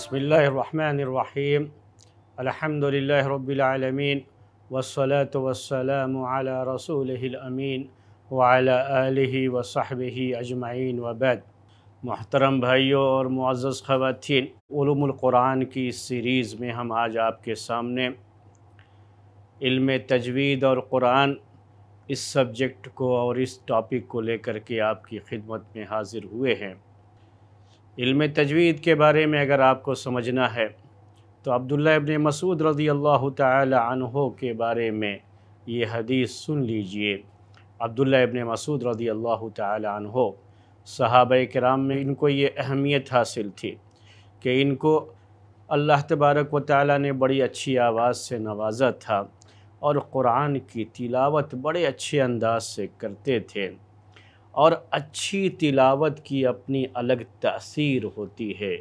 बसमीम अलहमदिल्ला रबालमीन वसलात वसलाम रसूल अमीन वाला वसाहब अजमाइन वबैद महतरम भाइयों और मुआज़ ख़वातीन क़ुरान की इस सीरीज़ में हम आज आपके सामने इल्म तजवीद और क़ुरान इस सब्जेक्ट को और इस टॉपिक को लेकर के आपकी खिदमत में हाज़िर हुए हैं इल्म तजवीद के बारे में अगर आपको समझना है तो अब्दुल्ला इब्न मसूद रज़ी अल्लाह तहो के बारे में ये हदीस सुन लीजिए। अब्दुल्ला इब्न मसूद रज़ी अल्लाह तहो सहाब कराम में इनको ये अहमियत हासिल थी कि इनको अल्लाह तबारक व ताली ने बड़ी अच्छी आवाज़ से नवाजा था और क़ुरान की तिलावत बड़े अच्छे अंदाज से करते थे। और अच्छी तिलावत की अपनी अलग तासीर होती है।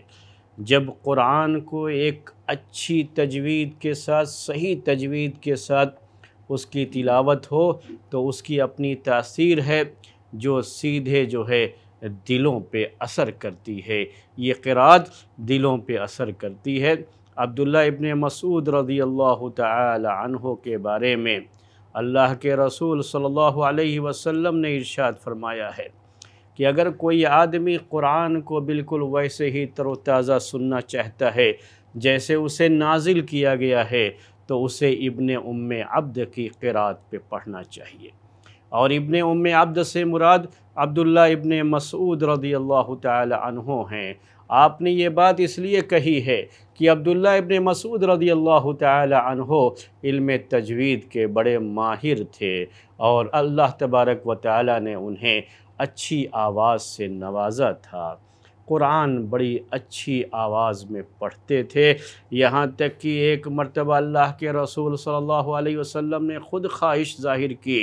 जब क़ुरान को एक अच्छी तजवीद के साथ, सही तजवीद के साथ उसकी तिलावत हो तो उसकी अपनी तासीर है, जो सीधे जो है, दिलों पे असर करती है। ये क़रात दिलों पे असर करती है। अब्दुल्ला इब्न मसूद रज़ी अल्लाह तहो के बारे में अल्लाह के रसूल सल्लल्लाहु अलैहि वसल्लम ने इरशाद फरमाया है कि अगर कोई आदमी कुरान को बिल्कुल वैसे ही तरोताज़ा सुनना चाहता है, जैसे उसे नाजिल किया गया है तो उसे इब्न उम अब्द की क़रात पे पढ़ना चाहिए। और इब्न उम अब्द से मुराद अब्दुल्ला इब्न मसूद रदी अल्लाह तहों हैं। आपने ये बात इसलिए कही है कि अब्दुल्ला इब्न मसूद रदी अल्लाह तहो इल्म तजवीद के बड़े माहिर थे और अल्लाह तबारक व ताली ने उन्हें अच्छी आवाज़ से नवाजा था। कुरान बड़ी अच्छी आवाज़ में पढ़ते थे। यहाँ तक कि एक मरतबा अल्लाह के रसूल सल्लल्लाहु अलैहि वसल्लम ने ख़ुद ख्वाहिश ज़ाहिर की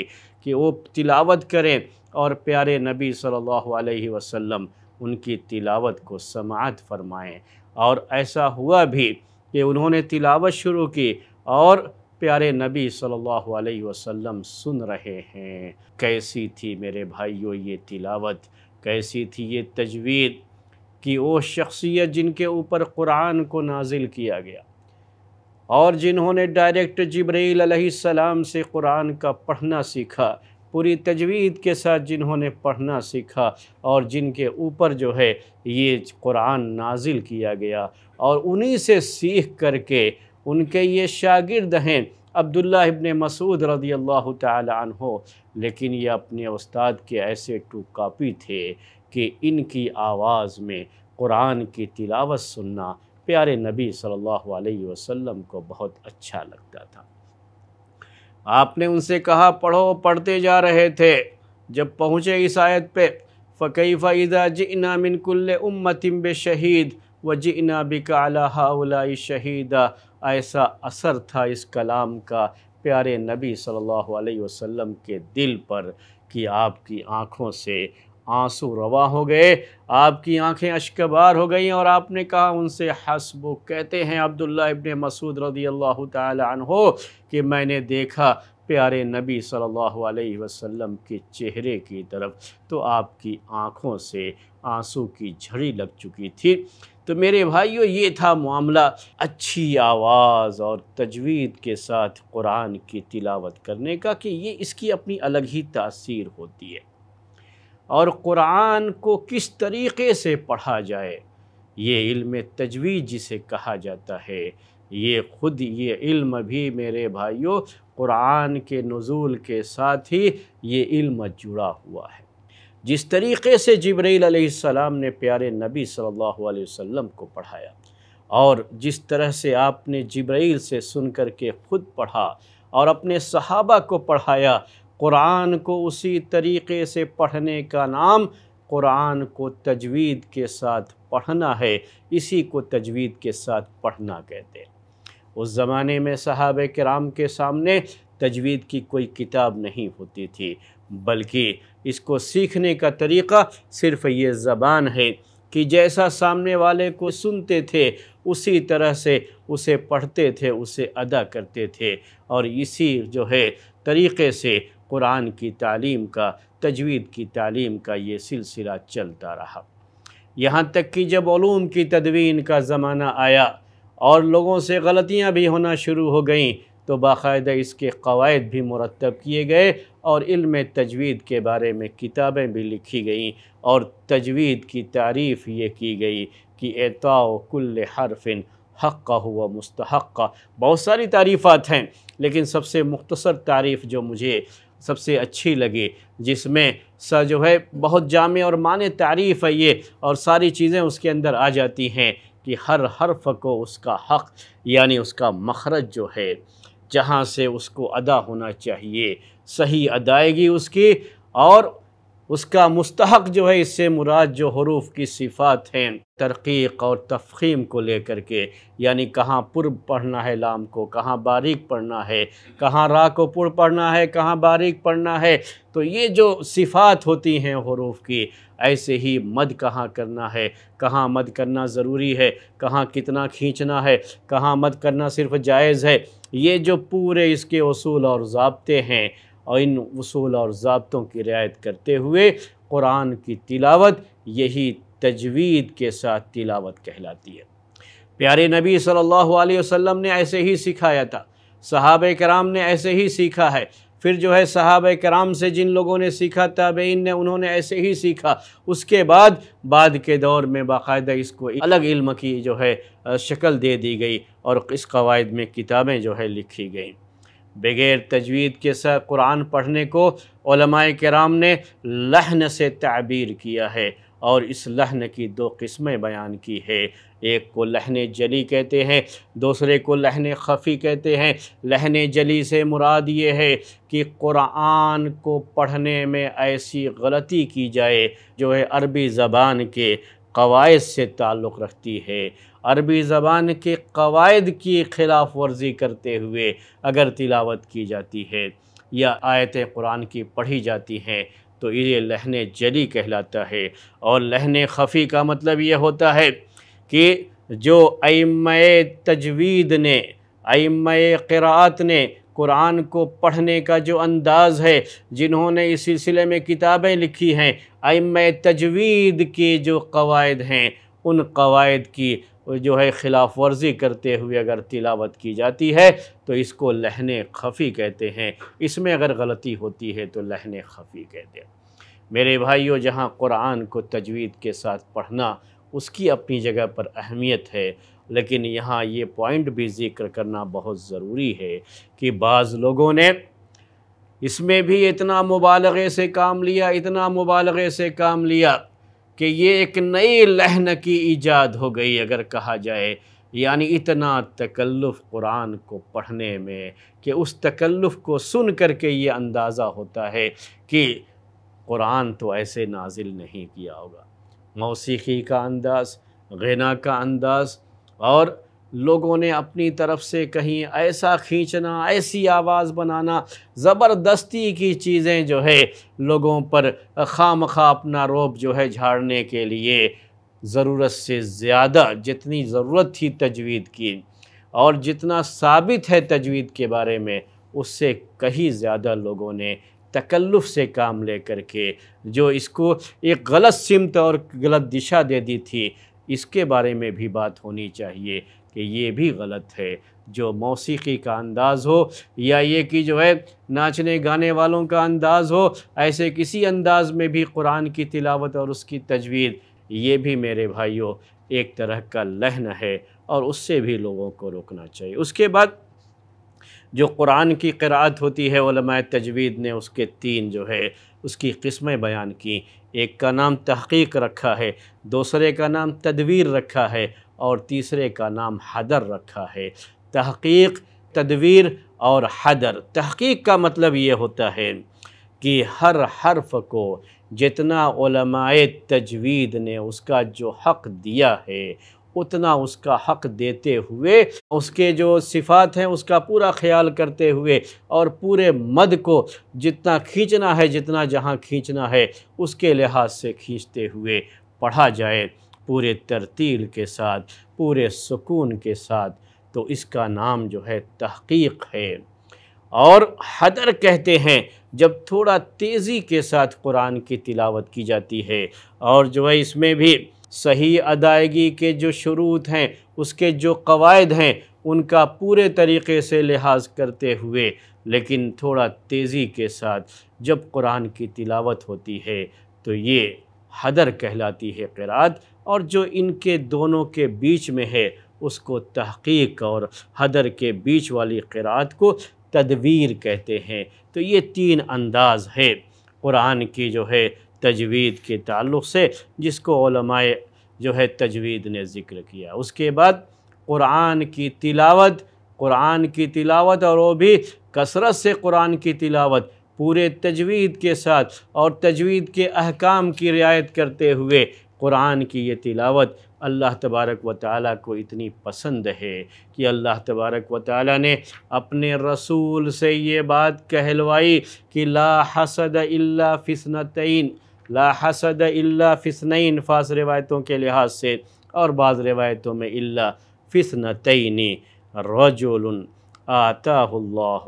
कि वो तिलावत करें और प्यारे नबी सल्लल्लाहु अलैहि वसल्लम उनकी तिलावत को समात फरमाएँ। और ऐसा हुआ भी कि उन्होंने तिलावत शुरू की और प्यारे नबी सल्लल्लाहु अलैहि वसल्लम सुन रहे हैं। कैसी थी मेरे भाइयों ये तिलावत? कैसी थी ये तजवीद कि वो शख्सियत जिनके ऊपर कुरान को नाजिल किया गया और जिन्होंने डायरेक्ट जब्राईल सलाम से कुरान का पढ़ना सीखा पूरी तजवीद के साथ जिन्होंने पढ़ना सीखा और जिनके ऊपर जो है ये कुरान नाजिल किया गया और उन्हीं से सीख करके उनके ये शागिर्द हैं अब्दुल्ला इब्न मसूद रदी अल्लाह तहो लेकिन ये अपने उस्ताद के ऐसे टू कापी थे कि इनकी आवाज़ में कुरान की तिलावत सुनना प्यारे नबी सल्लल्लाहु अलैहि वसल्लम को बहुत अच्छा लगता था। आपने उनसे कहा, पढ़ो, पढ़ते जा रहे थे। जब पहुँचे इस आयत पे इदा जी जिना मिनकुल्ल उम्मतिम बे शहीद व जिना हाउला शहीदा। ऐसा असर था इस कलाम का प्यारे नबी सल्लल्लाहु अलैहि वसल्लम के दिल पर कि आपकी आँखों से आँसू रवा हो गए, आपकी आँखें अशकबार हो गई और आपने कहा उनसे हसबो कहते हैं अब्दुल्ला इब्न मसूद रदी अल्लाह तहो कि मैंने देखा प्यारे नबी सल्लल्लाहु अलैहि वसल्लम के चेहरे की तरफ़ तो आपकी आँखों से आँसू की झड़ी लग चुकी थी। तो मेरे भाइयों, ये था मामला। अच्छी आवाज़ और तजवीद के साथ कुरान की तिलावत करने का कि ये इसकी अपनी अलग ही तासीर होती है। और कुरान को किस तरीक़े से पढ़ा जाए, ये इल्म तजवीज़ जिसे कहा जाता है, ये ख़ुद, ये इल्म भी मेरे भाइयों, कुरान के नज़ुल के साथ ही ये इल्म जुड़ा हुआ है। जिस तरीक़े से जब्राईल सलाम ने प्यारे नबी सल्लल्लाहु अलैहि वसल्लम को पढ़ाया, और जिस तरह से आपने जब्राईल से सुन कर के ख़ुद पढ़ा, और अपने सहाबा को पढ़ाया कुरान को उसी तरीक़े से पढ़ने का नाम कुरान को तजवीद के साथ पढ़ना है। इसी को तजवीद के साथ पढ़ना कहते हैं। उस ज़माने में सहाब कराम के सामने तजवीद की कोई किताब नहीं होती थी, बल्कि इसको सीखने का तरीक़ा सिर्फ़ ये ज़बान है कि जैसा सामने वाले को सुनते थे, उसी तरह से उसे पढ़ते थे, उसे अदा करते थे। और इसी जो है तरीक़े से कुरान की तालीम का, तजवीद की तालीम का ये सिलसिला चलता रहा। यहाँ तक कि जब ूम की तदवीन का ज़माना आया और लोगों से गलतियाँ भी होना शुरू हो गईं तो बाकायदा इसके कवायद भी मुरतब किए गए और इल्म तजवीद के बारे में किताबें भी लिखी गईं और तजवीद की तारीफ़ ये की गई कि एताओ कुल्ल हरफिन हक़ हुआ मुस्तहक़ बहुत सारी तारीफ़ात हैं, लेकिन सबसे मुख्तसर तारीफ़ जो मुझे सबसे अच्छी लगी, जिसमें स जो है बहुत जाम और मान तारीफ़ है ये, और सारी चीज़ें उसके अंदर आ जाती हैं कि हर हर्फ को उसका हक़, यानी उसका मखरज जो है, जहाँ से उसको अदा होना चाहिए। सही अदायगी उसकी और उसका मुस्तक जो है, इससे मुराद जो हरूफ की सिफ़ात हैं, तरकीक और तफ़ीम को लेकर के, यानी कहाँ पुर पढ़ना है लाम को, कहाँ बारीक पढ़ना है, कहाँ रा को पुर पढ़ना है, कहाँ बारीक पढ़ना है तो ये जो सिफ़ात होती हैं हरूफ की, ऐसे ही मद कहाँ करना है, कहाँ मद करना ज़रूरी है, कहाँ कितना खींचना है, कहाँ मद करना सिर्फ़ जायज़ है, ये जो पूरे इसके असूल और जबते हैं और इन उसूल और ज़ाब्तों की रियायत करते हुए कुरान की तिलावत यही तजवीद के साथ तिलावत कहलाती है। प्यारे नबी सल्लल्लाहु अलैहि वसल्लम ने ऐसे ही सिखाया था। सहाब कराम ने ऐसे ही सीखा है। फिर जो है सहाब कराम से जिन लोगों ने सीखा ताबेन ने उन्होंने ऐसे ही सीखा। उसके बाद बाद के दौर में बाकायदा इसको अलग इल्म की जो है शक्ल दे दी गई और इस कवायद में किताबें जो है लिखी गई। बग़ैर तजवीद के साथ कुरान पढ़ने को कराम ने लहन से तबीर किया है और इस लहन की दो किस्में बयान की है। एक को लहन जली कहते हैं, दूसरे को लहन खफ़ी कहते हैं। लहन जली से मुराद ये है कि कुरान को पढ़ने में ऐसी गलती की जाए जो है अरबी ज़बान के कवायद से ताल्लुक़ रखती है। अरबी ज़बान के कवायद की खिलाफ वर्जी करते हुए अगर तिलावत की जाती है या आयत कुरान की पढ़ी जाती हैं तो ये लहन जली कहलाता है। और लहन खफ़ी का मतलब ये होता है कि जो अम तजवीद ने अम क़रात ने कुरान को पढ़ने का जो अंदाज़ है, जिन्होंने इस सिलसिले में किताबें लिखी हैं अम तजवीद के जो कवायद हैं, उन कवायद की जो है ख़िलाफ़ वर्जी करते हुए अगर तिलावत की जाती है तो इसको लहन खफ़ी कहते हैं। इसमें अगर गलती होती है तो लहन खफ़ी कहते हैं। मेरे भाइयों, जहाँ कुरान को तजवीद के साथ पढ़ना उसकी अपनी जगह पर अहमियत है, लेकिन यहाँ ये पॉइंट भी ज़िक्र करना बहुत ज़रूरी है कि बाज़ लोगों ने इसमें भी इतना मुबालगे से काम लिया, इतना मुबालगे से काम लिया कि ये एक नई लहन की ईजाद हो गई, अगर कहा जाए। यानी इतना तकल्लुफ़ कुरान को पढ़ने में कि उस तकल्लुफ़ को सुन कर के ये अंदाज़ा होता है कि कुरान तो ऐसे नाजिल नहीं किया होगा। मौसीकी का अंदाज़, गना का अंदाज़ और लोगों ने अपनी तरफ़ से कहीं ऐसा खींचना, ऐसी आवाज़ बनाना, ज़बरदस्ती की चीज़ें जो है लोगों पर खाम खा अपना रोब जो है झाड़ने के लिए ज़रूरत से ज़्यादा जितनी ज़रूरत थी तजवीद की और जितना साबित है तजवीद के बारे में, उससे कहीं ज़्यादा लोगों ने तकल्लुफ़ से काम ले कर के जो इसको एक गलत सिमत और गलत दिशा दे दी थी, इसके बारे में भी बात होनी चाहिए। कि ये भी गलत है। जो मौसीकी का अंदाज़ हो या ये कि जो है नाचने गाने वालों का अंदाज़ हो, ऐसे किसी अंदाज़ में भी कुरान की तिलावत और उसकी तजवीज़ ये भी मेरे भाइयों, एक तरह का लहन है और उससे भी लोगों को रोकना चाहिए। उसके बाद जो कुरान की क़रात होती है तजवीद ने उसके तीन जो है, उसकी किस्में बयान की। एक का नाम तहकीक रखा है, दूसरे का नाम तदवीर रखा है और तीसरे का नाम हदर रखा है। तहकीक, तदवीर और हदर। तहकीक का मतलब ये होता है कि हर हर्फ को जितना तजवीद ने उसका जो हक़ दिया है, उतना उसका हक़ देते हुए, उसके जो सिफ़ात हैं, उसका पूरा ख्याल करते हुए और पूरे मद को जितना खींचना है, जितना जहाँ खींचना है, उसके लिहाज से खींचते हुए पढ़ा जाए। पूरे तरतील के साथ, पूरे सुकून के साथ तो इसका नाम जो है तहकीक है। और हदर कहते हैं, जब थोड़ा तेज़ी के साथ कुरान की तिलावत की जाती है, और जो है इसमें भी सही अदायगी के जो शुरूत हैं, उसके जो कवायद हैं, उनका पूरे तरीके से लिहाज करते हुए, लेकिन थोड़ा तेज़ी के साथ जब कुरान की तिलावत होती है तो ये हदर कहलाती है क़रात। और जो इनके दोनों के बीच में है, उसको तहकीक और हदर के बीच वाली क़रात को तदवीर कहते हैं। तो ये तीन अंदाज है। कुरान की जो है तजवीद के ताल्लुक़ से, जिसको जो है तजवीद ने ज़िक्र किया। उसके बाद कुरान की तिलावत, कुरान की तिलावत और वो भी कसरत से कुरान की तिलावत, पूरे तजवीद के साथ और तजवीद के अहकाम की रियायत करते हुए कुरान की ये तिलावत अल्लाह तबारक व ताली को इतनी पसंद है कि अल्लाह तबारक व ताली ने अपने रसूल से ये बात कहलवाई कि ला हसद इल्ला फिसनतैन, ला हसद इल्ला फिसनैन फ़ास रिवायतों के लिहाज से और बाज़ रिवायतों में इल्ला फिसनतैनी रजुल आताहुल्लाह।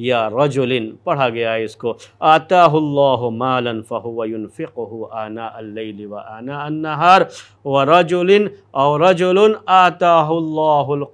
या रजुलिन, पढ़ा गया है इसको। आताहुल्लाह मालन फ़हुवनफ़िक़ु आना अल्लैल व आना अन्नहार व रजुलिन और रजुलन, आताहुल्लाहुल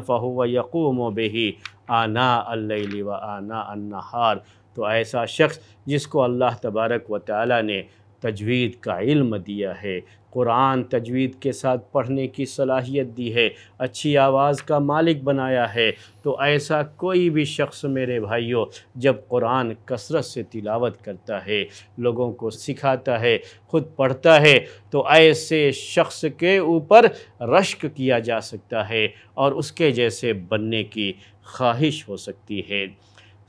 फ़हुव यक़ूम बिही आना अल्लैल व आना अन्नहार तो ऐसा शख्स जिसको अल्लाह तबारक व ताली ने तजवीद का इल्म दिया है। कुरान तजवीद के साथ पढ़ने की सलाहियत दी है। अच्छी आवाज़ का मालिक बनाया है। तो ऐसा कोई भी शख्स मेरे भाइयों, जब कुरान कसरत से तिलावत करता है, लोगों को सिखाता है, ख़ुद पढ़ता है तो ऐसे शख्स के ऊपर रश्क किया जा सकता है और उसके जैसे बनने की ख्वाहिश हो सकती है।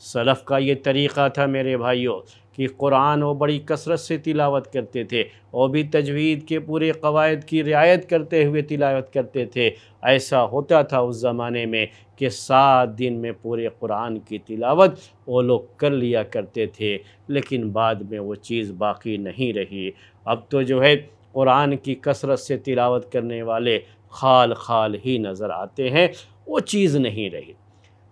सलफ़ का ये तरीक़ा था मेरे भाइयों कि कुरान वो बड़ी कसरत से तिलावत करते थे और भी तजवीद के पूरे कवायद की रियायत करते हुए तिलावत करते थे। ऐसा होता था उस ज़माने में कि सात दिन में पूरे कुरान की तिलावत वो लोग कर लिया करते थे, लेकिन बाद में वो चीज़ बाकी नहीं रही। अब तो जो है, कुरान की कसरत से तिलावत करने वाले खाल खाल ही नज़र आते हैं, वो चीज़ नहीं रही।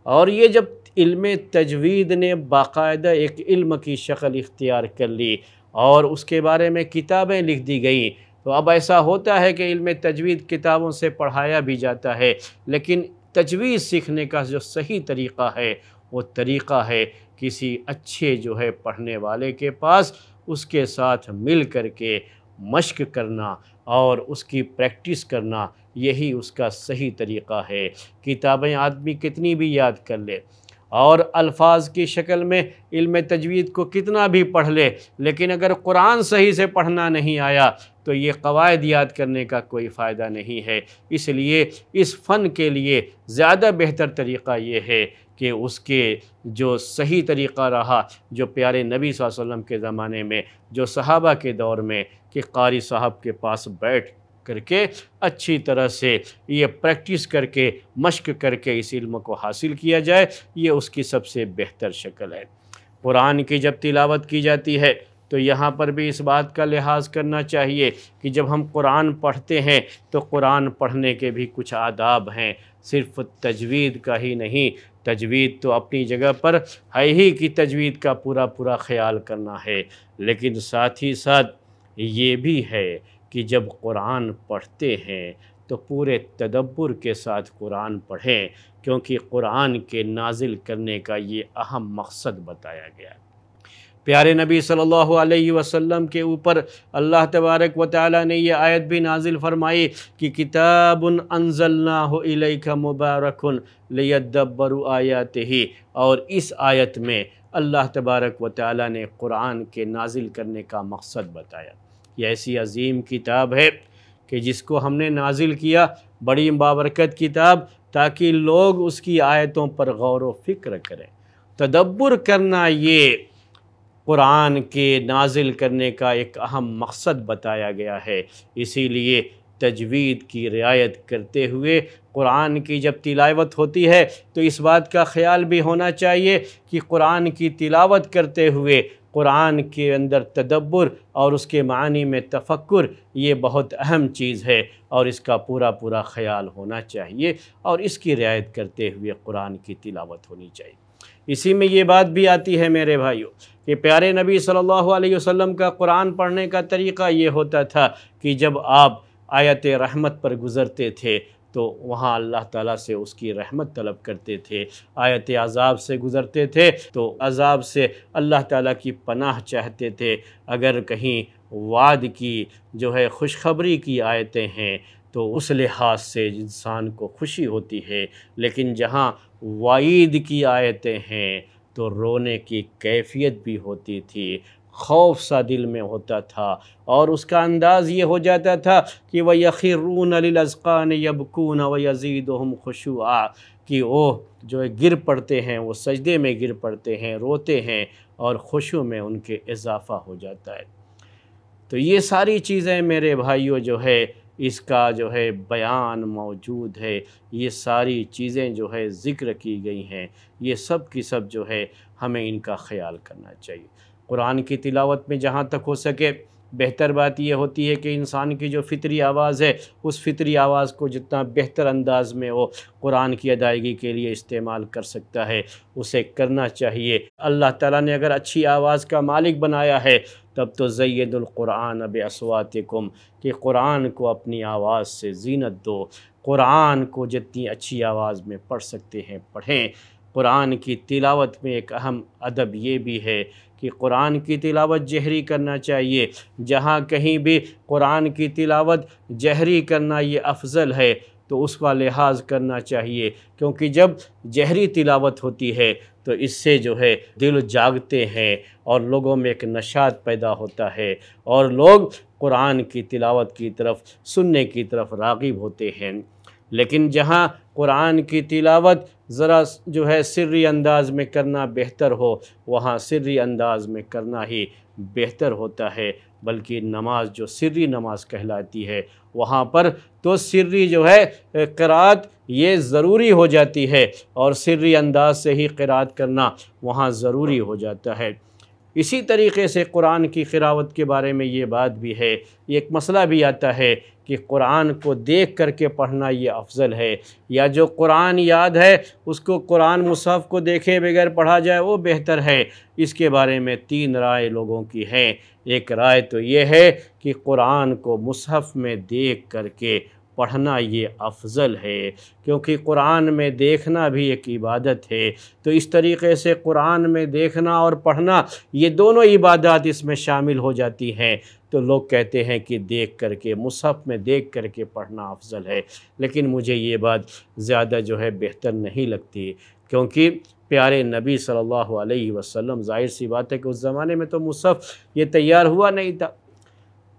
और ये जब इल्म तजवीद ने बाकायदा एक इल्म की शक्ल इख्तियार कर ली और उसके बारे में किताबें लिख दी गई। तो अब ऐसा होता है कि इल्म तजवीद किताबों से पढ़ाया भी जाता है, लेकिन तजवीज़ सीखने का जो सही तरीक़ा है, वो तरीक़ा है किसी अच्छे जो है पढ़ने वाले के पास उसके साथ मिल कर के मश्क करना और उसकी प्रैक्टिस करना, यही उसका सही तरीक़ा है। किताबें आदमी कितनी भी याद कर ले और अल्फाज की शक्ल में इल्म तजवीद को कितना भी पढ़ ले, लेकिन अगर कुरान सही से पढ़ना नहीं आया तो ये कवायद याद करने का कोई फ़ायदा नहीं है। इसलिए इस फ़न के लिए ज़्यादा बेहतर तरीक़ा ये है कि उसके जो सही तरीक़ा रहा, जो प्यारे नबी वसल्लम के ज़माने में, जो सहाबा के दौर में, कि कारी साहब के पास बैठ करके अच्छी तरह से ये प्रैक्टिस करके, मश्क करके इस इल्म को हासिल किया जाए, ये उसकी सबसे बेहतर शक्ल है। कुरान की जब तिलावत की जाती है तो यहाँ पर भी इस बात का लिहाज करना चाहिए कि जब हम कुरान पढ़ते हैं तो कुरान पढ़ने के भी कुछ आदाब हैं, सिर्फ़ तजवीद का ही नहीं, तजवीद तो अपनी जगह पर है ही कि तजवीद का पूरा पूरा ख्याल करना है, लेकिन साथ ही साथ ये भी है कि जब कुरान पढ़ते हैं तो पूरे तदब्बर के साथ कुरान पढ़ें, क्योंकि कुरान के नाजिल करने का ये अहम मकसद बताया गया है। प्यारे नबी सल्लल्लाहु अलैहि वसल्लम के ऊपर अल्लाह तबारक व ताली ने यह आयत भी नाजिल फरमाई कि किताबुन अनजलना इलेका मुबारकन लियदब्बरु आयात ही और इस आयत में अल्लाह तबारक व ताली ने कुरान के नाजिल करने का मकसद बताया। यह ऐसी अजीम किताब है कि जिसको हमने नाजिल किया, बड़ी बाबरकत किताब, ताकि लोग उसकी आयतों पर गौर व फ़िक्र करें। तदब्बर करना ये कुरान के नाजिल करने का एक अहम मकसद बताया गया है। इसीलिए तजवीद की रियायत करते हुए कुरान की जब तिलावत होती है तो इस बात का ख्याल भी होना चाहिए कि कुरान की तिलावत करते हुए कुरान के अंदर तदब्बर और उसके मानी में तफक्र ये बहुत अहम चीज़ है और इसका पूरा पूरा ख्याल होना चाहिए और इसकी रियायत करते हुए कुरान की तिलावत होनी चाहिए। इसी में ये बात भी आती है मेरे भाइयों कि प्यारे नबी सल्लल्लाहु अलैहि वसल्लम का कुरान पढ़ने का तरीक़ा ये होता था कि जब आप आयत रहमत पर गुज़रते थे तो वहाँ अल्लाह ताला से उसकी रहमत तलब करते थे, आयत अज़ाब से गुज़रते थे तो अज़ाब से अल्लाह ताला की पनाह चाहते थे। अगर कहीं वाद की, जो है खुशखबरी की आयतें हैं तो उस लिहाज से इंसान को खुशी होती है। लेकिन जहाँ वाइद की आयतें हैं तो रोने की कैफियत भी होती थी। खौफ सा दिल में होता था और उसका अंदाज़ ये हो जाता था कि वह यखिरून अज़क़ान यबकून व यजीद हम खुशुआ, कि वो जो गिर पड़ते हैं, वो सजदे में गिर पड़ते हैं, रोते हैं और खुशू में उनके इजाफ़ा हो जाता है। तो ये सारी चीज़ें मेरे भाइयों जो है, इसका जो है बयान मौजूद है। ये सारी चीज़ें जो है ज़िक्र की गई हैं। ये सब की सब जो है, हमें इनका ख्याल करना चाहिए। कुरान की तिलावत में जहाँ तक हो सके, बेहतर बात यह होती है कि इंसान की जो फितरी आवाज़ है, उस फितरी आवाज़ को जितना बेहतर अंदाज में वो कुरान की अदायगी के लिए इस्तेमाल कर सकता है, उसे करना चाहिए। अल्लाह ताला ने अगर अच्छी आवाज़ का मालिक बनाया है, तब तो ज़ैदुल्क़ुरान अब असवातकुम, कि कुरान को अपनी आवाज़ से जीनत दो। कुरान को जितनी अच्छी आवाज़ में पढ़ सकते हैं, पढ़ें। कुरान की तिलावत में एक अहम अदब ये भी है कि कुरान की तिलावत जहरी करना चाहिए। जहाँ कहीं भी कुरान की तिलावत जहरी करना ये अफजल है तो उसका लिहाज करना चाहिए। क्योंकि जब जहरी तिलावत होती है तो इससे जो है दिल जागते हैं और लोगों में एक नशात पैदा होता है और लोग कुरान की तिलावत की तरफ़, सुनने की तरफ़ रागिब होते हैं। लेकिन जहाँ कुरान की तिलावत ज़रा जो है सिर्री अंदाज में करना बेहतर हो, वहाँ सिर्री अंदाज में करना ही बेहतर होता है। बल्कि नमाज़ जो सिर्री नमाज़ कहलाती है, वहाँ पर तो सिर्री जो है क़रात ये ज़रूरी हो जाती है और सिर्री अंदाज से ही क़रात करना वहाँ ज़रूरी हो जाता है। इसी तरीके से कुरान की ख़िरावत के बारे में ये बात भी है, एक मसला भी आता है कि कुरान को देख करके पढ़ना ये अफजल है। या जो कुरान याद है, उसको कुरान मुसहफ़ को देखे बगैर पढ़ा जाए, वो बेहतर है। इसके बारे में तीन राय लोगों की है। एक राय तो ये है कि कुरान को मुसहफ़ में देख करके पढ़ना ये अफजल है, क्योंकि कुरान में देखना भी एक इबादत है। तो इस तरीके से कुरान में देखना और पढ़ना, ये दोनों इबादत इसमें शामिल हो जाती हैं। तो लोग कहते हैं कि देख करके, मुसहफ़ में देख करके पढ़ना अफजल है। लेकिन मुझे ये बात ज़्यादा जो है बेहतर नहीं लगती, क्योंकि प्यारे नबी सल्लल्लाहु अलैहि वसल्लम, ज़ाहिर सी बात है कि उस ज़माने में तो मुसहफ़ ये तैयार हुआ नहीं था।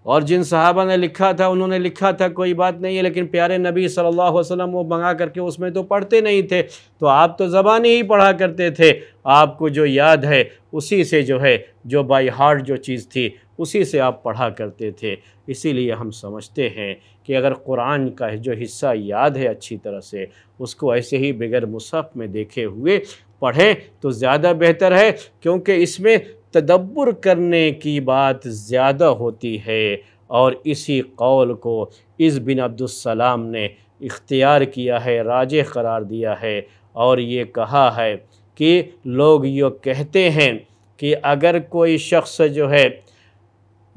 और जिन सहाबा ने लिखा था, उन्होंने लिखा था, कोई बात नहीं है, लेकिन प्यारे नबी सल्लल्लाहु अलैहि वसल्लम वो मंगा करके उसमें तो पढ़ते नहीं थे। तो आप तो ज़बानी ही पढ़ा करते थे। आपको जो याद है, उसी से जो है, जो बाई हार्ट जो चीज़ थी, उसी से आप पढ़ा करते थे। इसीलिए हम समझते हैं कि अगर कुरान का जो हिस्सा याद है अच्छी तरह से, उसको ऐसे ही बगैर मुसफ़ में देखे हुए पढ़ें तो ज़्यादा बेहतर है, क्योंकि इसमें तदब्बर करने की बात ज़्यादा होती है और इसी कौल को इस बिन अब्दुलसलाम ने इख्तियार किया है, राज करार दिया है और ये कहा है कि लोग ये कहते हैं कि अगर कोई शख्स जो है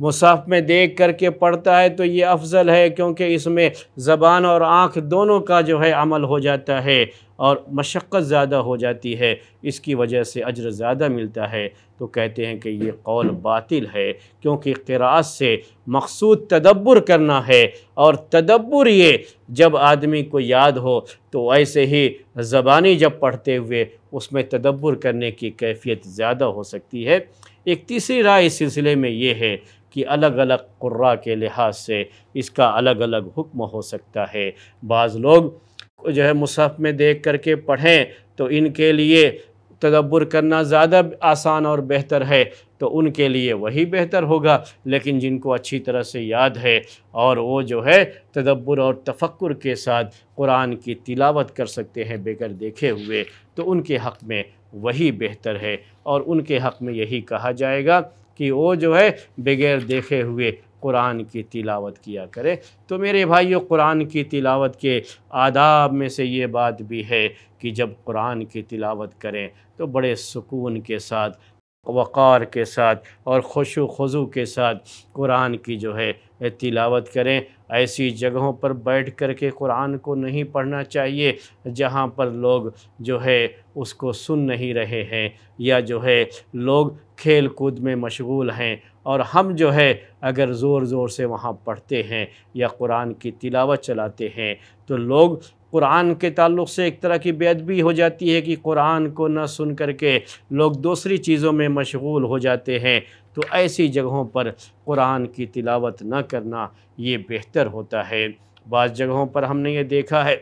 मुसाफ में देख करके पढ़ता है तो ये अफजल है क्योंकि इसमें ज़बान और आँख दोनों का जो है अमल हो जाता है और मशक्क़त ज़्यादा हो जाती है, इसकी वजह से अजर ज़्यादा मिलता है। तो कहते हैं कि ये कौल बातिल है, क्योंकि क़रात से मकसूद तदब्बर करना है और तदब्बर ये जब आदमी को याद हो तो ऐसे ही ज़बानी जब पढ़ते हुए उसमें तदब्बर करने की कैफियत ज़्यादा हो सकती है। एक तीसरी राय इस सिलसिले में ये है कि अलग अलग कुर्रा के लिहाज से इसका अलग अलग हुक्म हो सकता है। बाज़ लोग जो है मुसहफ़ में देख करके पढ़ें तो इनके लिए तदब्बर करना ज़्यादा आसान और बेहतर है। तो उनके लिए वही बेहतर होगा, लेकिन जिनको अच्छी तरह से याद है और वो जो है तदब्बर और तफक्र के साथ कुरान की तिलावत कर सकते हैं बेगर देखे हुए तो उनके हक़ में वही बेहतर है। और उनके हक़ में यही कहा जाएगा कि वो जो है बगैर देखे हुए कुरान की तिलावत किया करें। तो मेरे भाइयों, कुरान की तिलावत के आदाब में से ये बात भी है कि जब कुरान की तिलावत करें तो बड़े सुकून के साथ वक़ार के साथ और खुश खजू के साथ कुरान की जो है तिलावत करें। ऐसी जगहों पर बैठ कर के कुरान को नहीं पढ़ना चाहिए, जहाँ पर लोग जो है, उसको सुन नहीं रहे हैं या जो है, लोग खेल कूद में मशगूल हैं और हम जो है, अगर ज़ोर ज़ोर से वहाँ पढ़ते हैं या कुरान की तिलावत चलाते हैं तो लोग कुरान के ताल्लुक़ से एक तरह की बेदबी हो जाती है कि कुरान को न सुन करके लोग दूसरी चीज़ों में मशगूल हो जाते हैं। तो ऐसी जगहों पर कुरान की तिलावत न करना ये बेहतर होता है। बाज़ जगहों पर हमने ये देखा है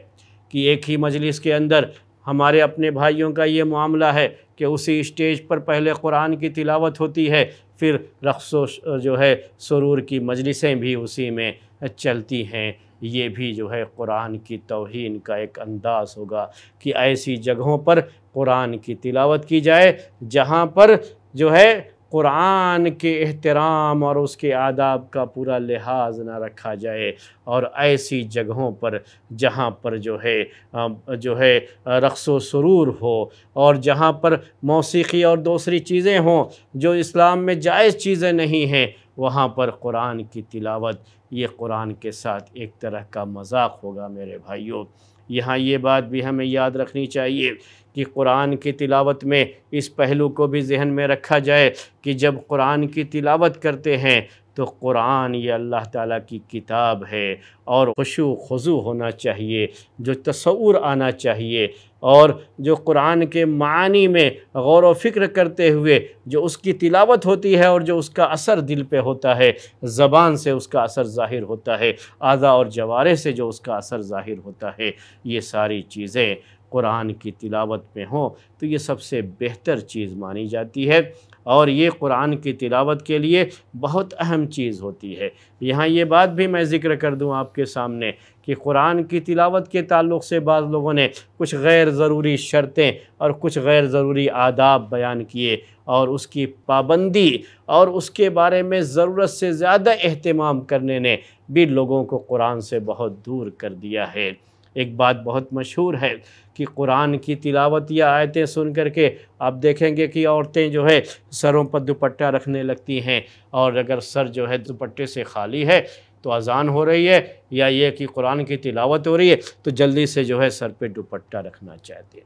कि एक ही मजलिस के अंदर हमारे अपने भाइयों का ये मामला है कि उसी स्टेज पर पहले कुरान की तिलावत होती है, फिर रक्सो जो है, सुरूर की मजलिसें भी उसी में चलती हैं। ये भी जो है कुरान की तोहन का एक अंदाज़ होगा कि ऐसी जगहों पर कुरान की तिलावत की जाए, जहाँ पर जो है कुरान के एहतराम और उसके आदाब का पूरा लिहाज ना रखा जाए और ऐसी जगहों पर जहाँ पर जो है जो है रक्स व सुरूर हो और जहाँ पर मौसीकी और दूसरी चीज़ें हों, जो इस्लाम में जायज़ चीज़ें नहीं हैं वहाँ पर कुरान की तिलावत, ये कुरान के साथ एक तरह का मज़ाक होगा मेरे भाइयों। यहाँ ये बात भी हमें याद रखनी चाहिए कि कुरान की तिलावत में इस पहलू को भी जहन में रखा जाए कि जब कुरान की तिलावत करते हैं तो कुरान ये अल्लाह ताला की किताब है और खुशु खजू होना चाहिए, जो तस्वूर आना चाहिए और जो कुरान के मानी में गौर व फ़िक्र करते हुए जो उसकी तिलावत होती है और जो उसका असर दिल पे होता है, ज़बान से उसका असर ज़ाहिर होता है आज़ा और जवारे से जो उसका असर ज़ाहिर होता है, ये सारी चीज़ें कुरान की तिलावत में हों तो ये सबसे बेहतर चीज़ मानी जाती है। और ये कुरान की तिलावत के लिए बहुत अहम चीज़ होती है। यहाँ ये बात भी मैं ज़िक्र कर दूँ आपके सामने कि कुरान की तिलावत के ताल्लुक़ से बाद लोगों ने कुछ गैर ज़रूरी शर्तें और कुछ गैर ज़रूरी आदाब बयान किए और उसकी पाबंदी और उसके बारे में ज़रूरत से ज़्यादा अहतमाम करने ने भी लोगों को कुरान से बहुत दूर कर दिया है। एक बात बहुत मशहूर है कि कुरान की तिलावत या आयतें सुन करके आप देखेंगे कि औरतें जो है सरों पर दुपट्टा रखने लगती हैं। और अगर सर जो है दुपट्टे से खाली है तो अजान हो रही है या ये कि कुरान की तिलावत हो रही है तो जल्दी से जो है सर पे दुपट्टा रखना चाहते हैं।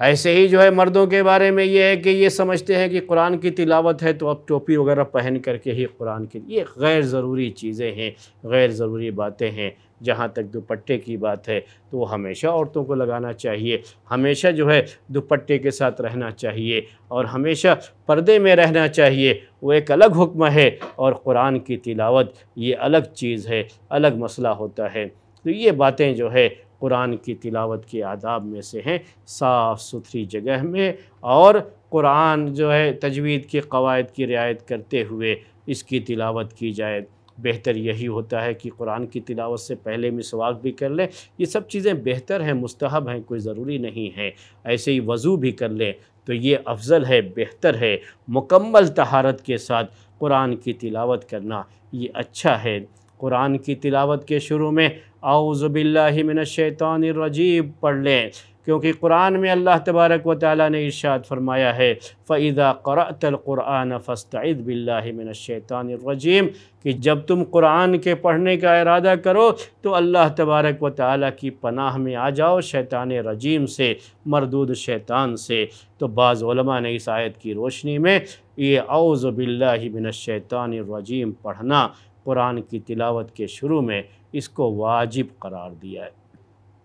ऐसे ही जो है मर्दों के बारे में ये है कि ये समझते हैं कि कुरान की तिलावत है तो अब टोपी वगैरह पहन करके ही कुरान की ये गैर ज़रूरी चीज़ें हैं, गैर ज़रूरी बातें हैं। जहाँ तक दुपट्टे की बात है तो वो हमेशा औरतों को लगाना चाहिए। हमेशा जो है, दुपट्टे के साथ रहना चाहिए और हमेशा पर्दे में रहना चाहिए। वो एक अलग हुक्म है और कुरान की तिलावत ये अलग चीज़ है, अलग मसला होता है। तो ये बातें जो है, कुरान की तिलावत के आदाब में से हैं, साफ़ सुथरी जगह में और कुरान जो है, तजवीद के कवायद की रियायत करते हुए इसकी तिलावत की जाए। बेहतर यही होता है कि कुरान की तिलावत से पहले मिसवाक भी कर लें। ये सब चीज़ें बेहतर हैं, मुस्तहब हैं, कोई ज़रूरी नहीं है। ऐसे ही वज़ू भी कर लें तो ये अफजल है, बेहतर है। मुकम्मल तहारत के साथ कुरान की तिलावत करना ये अच्छा है। कुरान की तिलावत के शुरू में आउज़बिल्लिमिनशैतानरजीब पढ़ लें। क्योंकि कुरान में अल्लाह तबारक व ताली ने इरशाद फरमाया है फ़ैज़ा क़रतलक़ुरान फ़स्तद बिल्लाशैतानरजीम कि जब तुम कुरान के पढ़ने का इरादा करो तो अल्लाह तबारक व ताली की पनाह में आ जाओ शैतान रजीम से, मरदूद शैतान से। तो बाज़ ने इस आयत की रोशनी में, ये औज़ बिल्लाशैतानरजीम पढ़ना कुरान की तिलावत के शुरू में इसको वाजिब करार दिया है।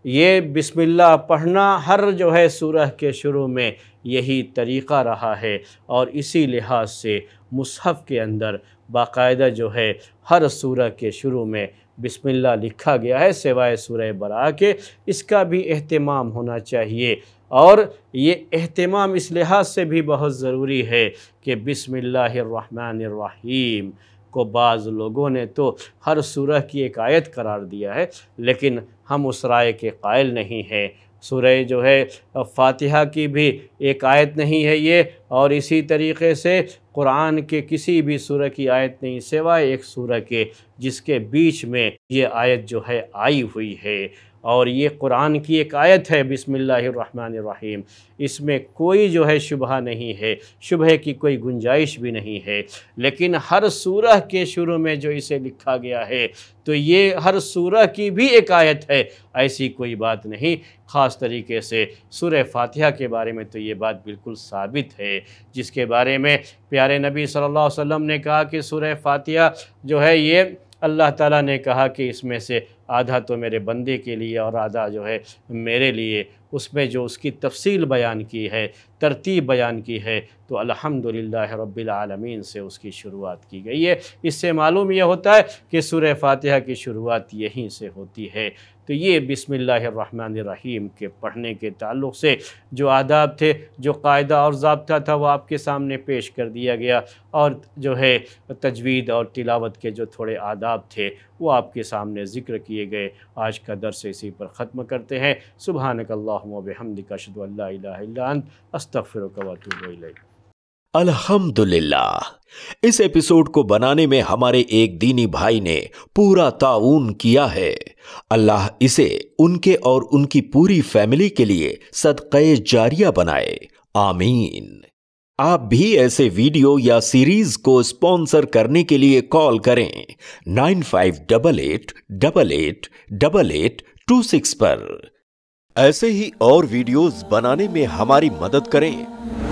ये बिस्मिल्लाह पढ़ना हर जो है सूरह के शुरू में यही तरीक़ा रहा है और इसी लिहाज से मुसहफ़ के अंदर बाकायदा जो है हर सूरह के शुरू में बिस्मिल्लाह लिखा गया है, सिवाय सूरह बरा के। इसका भी अहतमाम होना चाहिए और ये अहतमाम इस लिहाज से भी बहुत ज़रूरी है कि बिस्मिल्लाहिर्रहमानिर्रहीम को बाज़ लोगों ने तो हर सूरह की एक आयत करार दिया है, लेकिन हम उस राय के कायल नहीं हैं। सुरह जो है, फ़ातिहा की भी एक आयत नहीं है ये, और इसी तरीके से कुरान के किसी भी सुरह की आयत नहीं, सिवाय एक सूरह के, जिसके बीच में ये आयत जो है, आई हुई है। और ये कुरान की एक आयत है बिसमीम इसमें कोई जो है शुबह नहीं है, शुबह की कोई गुंजाइश भी नहीं है। लेकिन हर सूरह के शुरू में जो इसे लिखा गया है तो ये हर सूरह की भी एक आयत है, ऐसी कोई बात नहीं। ख़ास तरीके से सूर फातिहा के बारे में तो ये बात बिल्कुल साबित है, जिसके बारे में प्यारे नबी सल्लल्लाहु अलैहि वसल्लम ने कहा कि सूर फातिहा जो है ये अल्लाह ताला ने कहा कि इसमें से आधा तो मेरे बंदे के लिए और आधा जो है मेरे लिए। उसमें जो उसकी तफसील बयान की है, तरतीब बयान की है तो अल्हम्दुलिल्लाह रब्बिल आलमीन से उसकी शुरुआत की गई है। इससे मालूम यह होता है कि सुर फातिहा की शुरुआत यहीं से होती है। तो ये बिसमीम के पढ़ने के ताल्लुक़ से जो आदाब थे, जो कायदा और जबता था, वो आपके सामने पेश कर दिया गया और जो है तजवीद और तिलावत के जो थोड़े आदाब थे, वो आपके सामने ज़िक्र किए गए। आज का दर्स इसी पर ख़त्म करते हैं। सुबहानकल्लाहमदिका शद अस्तफ़िर अल्हम्दुलिल्लाह। इस एपिसोड को बनाने में हमारे एक दीनी भाई ने पूरा ताउन किया है। अल्लाह इसे उनके और उनकी पूरी फैमिली के लिए सदक़े जारिया बनाए। आमीन। आप भी ऐसे वीडियो या सीरीज़ को स्पॉन्सर करने के लिए कॉल करें। Nine five double eight double eight double eight two six पर। ऐसे ही और वीडियोस बनाने में हमारी मदद करें।